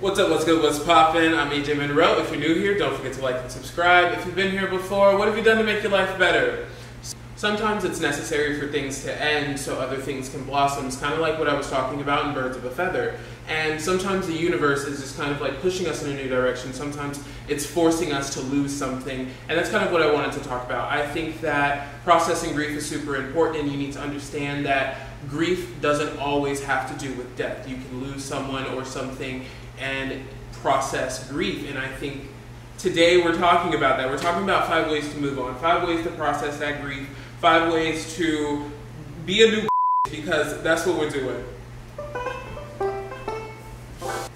What's up, what's good, what's poppin'? I'm AyJay Monroe. If you're new here, don't forget to like and subscribe. If you've been here before, what have you done to make your life better? Sometimes it's necessary for things to end so other things can blossom. It's kind of like what I was talking about in Birds of a Feather. And sometimes the universe is just kind of like pushing us in a new direction. Sometimes it's forcing us to lose something. And that's kind of what I wanted to talk about. I think that processing grief is super important, and you need to understand that grief doesn't always have to do with death. You can lose someone or something and process grief. And I think today we're talking about that. We're talking about five ways to move on, five ways to process that grief, five ways to be a new because that's what we're doing.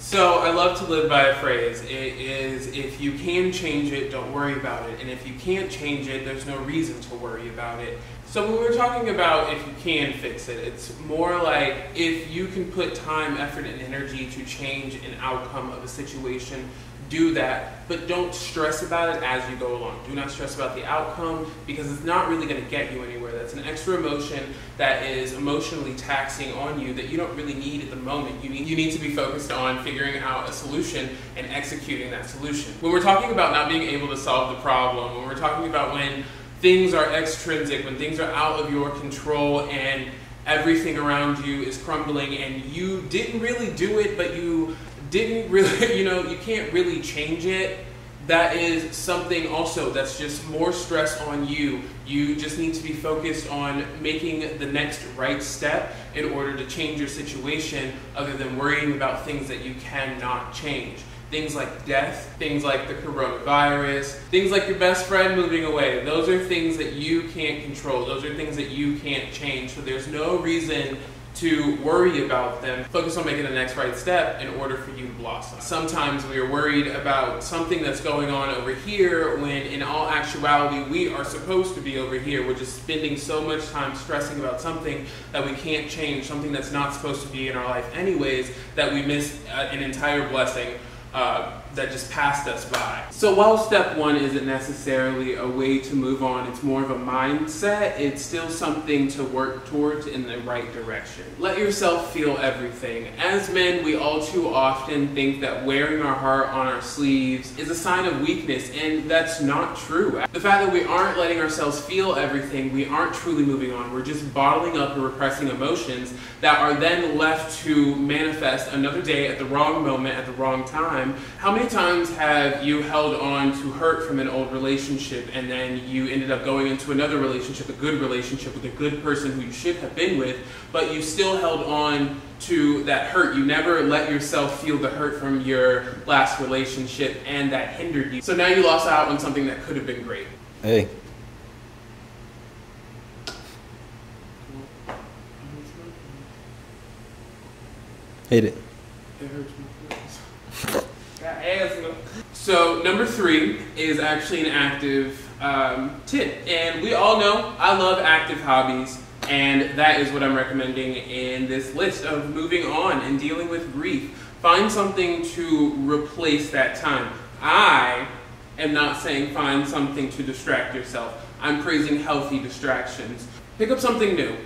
So I love to live by a phrase. It is if you can change it, don't worry about it. And if you can't change it, there's no reason to worry about it. So when we're talking about if you can fix it, it's more like if you can put time, effort, and energy to change an outcome of a situation, do that, but don't stress about it as you go along. Do not stress about the outcome because it's not really going to get you anywhere. That's an extra emotion that is emotionally taxing on you that you don't really need at the moment. You need, you need to be focused on figuring out a solution and executing that solution. When we're talking about not being able to solve the problem, when we're talking about when things are extrinsic, when things are out of your control and everything around you is crumbling and you didn't really do it, but you didn't really, you know, you can't really change it. That is something also that's just more stress on you. You just need to be focused on making the next right step in order to change your situation other than worrying about things that you cannot change. Things like death, things like the coronavirus, things like your best friend moving away. Those are things that you can't control. Those are things that you can't change. So there's no reason to worry about them. Focus on making the next right step in order for you to blossom. Sometimes we are worried about something that's going on over here when in all actuality we are supposed to be over here. We're just spending so much time stressing about something that we can't change, something that's not supposed to be in our life anyways, that we miss uh, an entire blessing uh, that just passed us by. So while step one isn't necessarily a way to move on, it's more of a mindset, it's still something to work towards in the right direction. Let yourself feel everything. As men, we all too often think that wearing our heart on our sleeves is a sign of weakness, and that's not true. The fact that we aren't letting ourselves feel everything, we aren't truly moving on, we're just bottling up and repressing emotions that are then left to manifest another day at the wrong moment, at the wrong time. How many many times have you held on to hurt from an old relationship and then you ended up going into another relationship, a good relationship with a good person who you should have been with, but you still held on to that hurt. You never let yourself feel the hurt from your last relationship and that hindered you. So now you lost out on something that could have been great. Hey. Hate it. It hurts me. So number three is actually an active um, tip, and we all know I love active hobbies, and that is what I'm recommending in this list of moving on and dealing with grief. Find something to replace that time. I am not saying find something to distract yourself. I'm praising healthy distractions. Pick up something new.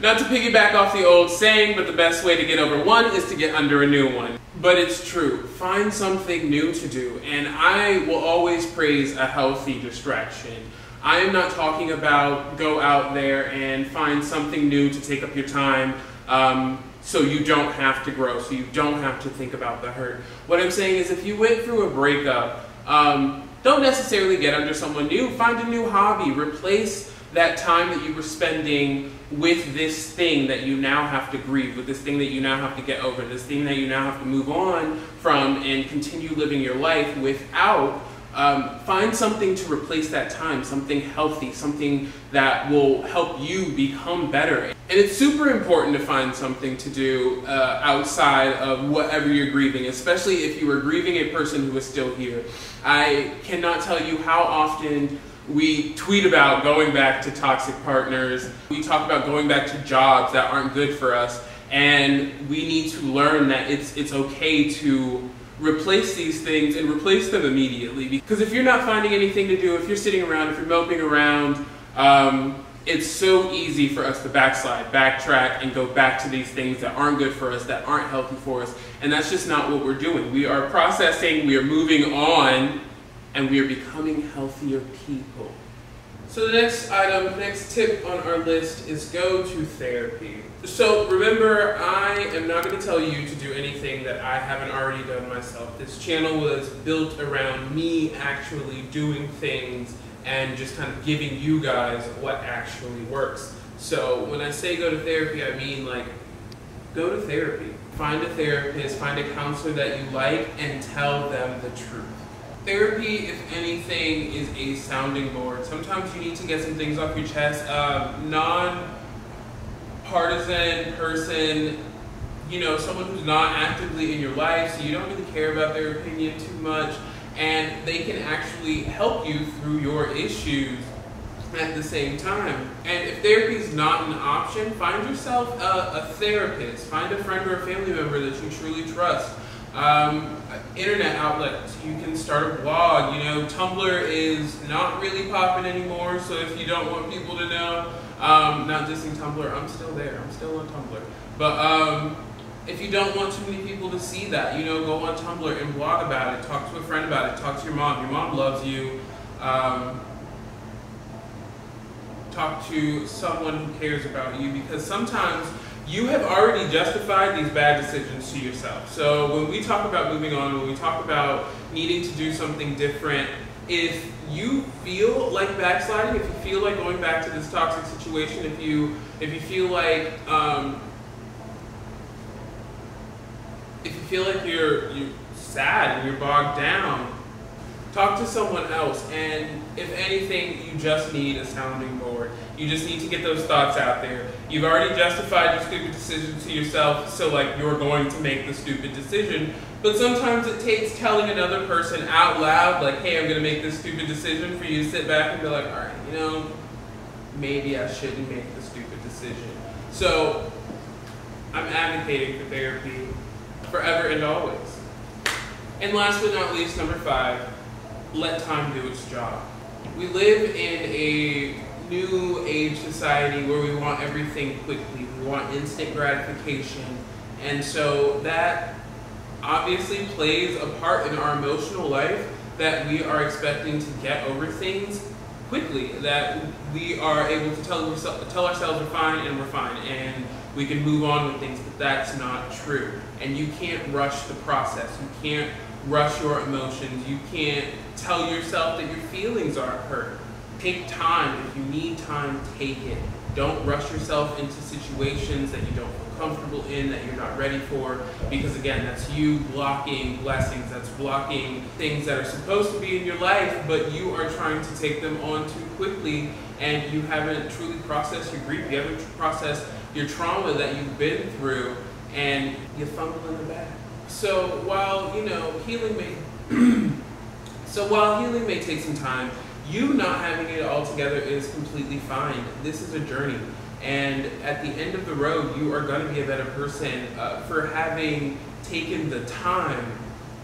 Not to piggyback off the old saying, but the best way to get over one is to get under a new one. But it's true. Find something new to do. And I will always praise a healthy distraction. I am not talking about go out there and find something new to take up your time um, so you don't have to grow, so you don't have to think about the hurt. What I'm saying is if you went through a breakup, um, don't necessarily get under someone new. Find a new hobby. Replace that time that you were spending with this thing that you now have to grieve, with this thing that you now have to get over, this thing that you now have to move on from and continue living your life without, um, find something to replace that time, something healthy, something that will help you become better. And it's super important to find something to do uh, outside of whatever you're grieving, especially if you are grieving a person who is still here. I cannot tell you how often we tweet about going back to toxic partners. We talk about going back to jobs that aren't good for us. And we need to learn that it's, it's okay to replace these things and replace them immediately. Because if you're not finding anything to do, if you're sitting around, if you're moping around, um, it's so easy for us to backslide, backtrack, and go back to these things that aren't good for us, that aren't healthy for us. And that's just not what we're doing. We are processing, we are moving on, and we are becoming healthier people. So the next item, next tip on our list is go to therapy. So remember, I am not going to tell you to do anything that I haven't already done myself. This channel was built around me actually doing things and just kind of giving you guys what actually works. So when I say go to therapy, I mean like go to therapy. Find a therapist, find a counselor that you like, and tell them the truth. Therapy, if anything, is a sounding board. Sometimes you need to get some things off your chest. Uh, non partisan person, you know, someone who's not actively in your life, so you don't really care about their opinion too much and they can actually help you through your issues at the same time. And if therapy is not an option, find yourself a, a, therapist. Find a friend or a family member that you truly trust. Um, internet outlets. You can start a blog. You know, Tumblr is not really popping anymore. So if you don't want people to know, um, not dissing Tumblr, I'm still there. I'm still on Tumblr. But um, if you don't want too many people to see that, you know, go on Tumblr and blog about it. Talk to a friend about it. Talk to your mom. Your mom loves you. Um, talk to someone who cares about you because sometimes you have already justified these bad decisions to yourself. So when we talk about moving on, when we talk about needing to do something different, if you feel like backsliding, if you feel like going back to this toxic situation, if you if you feel like um, if you feel like you're you sad and you're bogged down, talk to someone else. And if anything, you just need a sounding board. You just need to get those thoughts out there. You've already justified your stupid decision to yourself, so like you're going to make the stupid decision. But sometimes it takes telling another person out loud, like, hey, I'm gonna make this stupid decision for you to sit back and be like, all right, you know, maybe I shouldn't make the stupid decision. So I'm advocating for therapy forever and always. And last but not least, number five, let time do its job. We live in a new age society where we want everything quickly. We want instant gratification. And so that obviously plays a part in our emotional life that we are expecting to get over things quickly, that we are able to tell, tell ourselves we're fine and we're fine. And we can move on with things, but that's not true. And you can't rush the process. You can't rush your emotions. You can't tell yourself that your feelings aren't hurt. Take time. If you need time, take it. Don't rush yourself into situations that you don't feel comfortable in, that you're not ready for, because again, that's you blocking blessings. That's blocking things that are supposed to be in your life, but you are trying to take them on too quickly, and you haven't truly processed your grief. You haven't processed your trauma that you've been through and you fumble in the back. So while, you know, healing may so while healing may take some time, you not having it all together is completely fine. This is a journey. And at the end of the road, you are going to be a better person uh, for having taken the time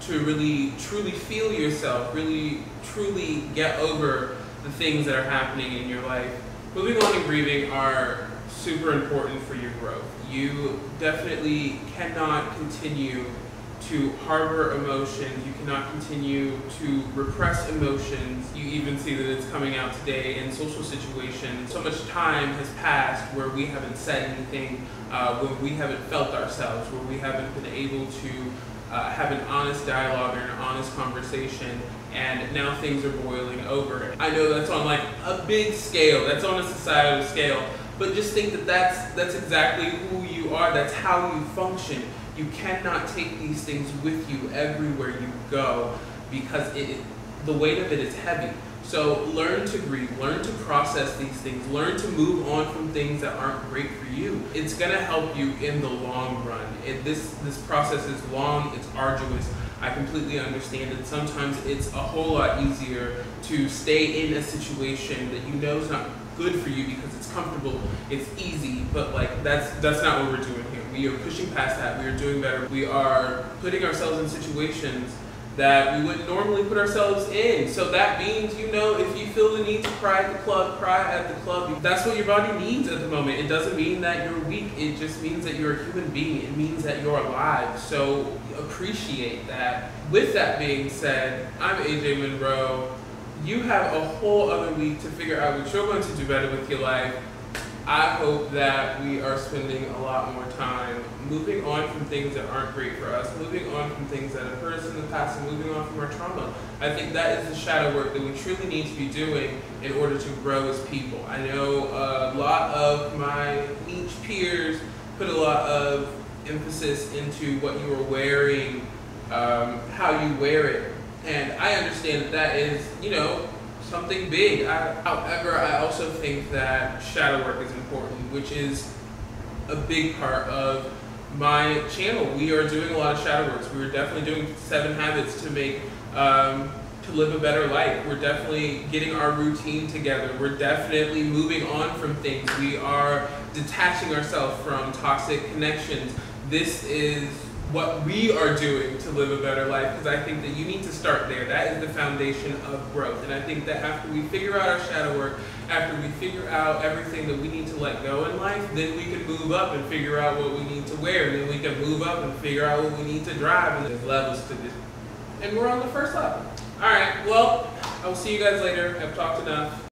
to really truly feel yourself, really truly get over the things that are happening in your life. Moving on and grieving are super important for your growth. You definitely cannot continue to harbor emotions. You cannot continue to repress emotions. You even see that it's coming out today in social situations. So much time has passed where we haven't said anything, uh, where we haven't felt ourselves, where we haven't been able to uh, have an honest dialogue or an honest conversation and now things are boiling over. I know that's on like a big scale, that's on a societal scale, but just think that that's, that's exactly who you are, that's how you function. You cannot take these things with you everywhere you go because it, the weight of it is heavy. So learn to grieve, learn to process these things, learn to move on from things that aren't great for you. It's gonna help you in the long run. It, this, this process is long, it's arduous. I completely understand it. Sometimes it's a whole lot easier to stay in a situation that you know is not good for you because it's comfortable, it's easy, but like that's that's not what we're doing here. We are pushing past that. We are doing better. We are putting ourselves in situations that we wouldn't normally put ourselves in. So that means, you know, if you feel the need to cry at the club, cry at the club. That's what your body needs at the moment. It doesn't mean that you're weak. It just means that you're a human being. It means that you're alive. So appreciate that. With that being said, I'm AyJay Monroe. You have a whole other week to figure out what you're going to do better with your life. I hope that we are spending a lot more time moving on from things that aren't great for us, moving on from things that have hurt us in the past, and moving on from our trauma. I think that is the shadow work that we truly need to be doing in order to grow as people. I know a lot of my niche peers put a lot of emphasis into what you are wearing, um, how you wear it, and I understand that that is, you know, something big. I, however, I also think that shadow work is important, which is a big part of my channel. We are doing a lot of shadow works. We are definitely doing seven habits to make um, to live a better life. We're definitely getting our routine together. We're definitely moving on from things. We are detaching ourselves from toxic connections. This is what we are doing to live a better life because I think that you need to start there. That is the foundation of growth. And I think that after we figure out our shadow work, after we figure out everything that we need to let go in life, then we can move up and figure out what we need to wear. And then we can move up and figure out what we need to drive. And there's levels to this. And we're on the first level. All right, well, I will see you guys later. I've talked enough.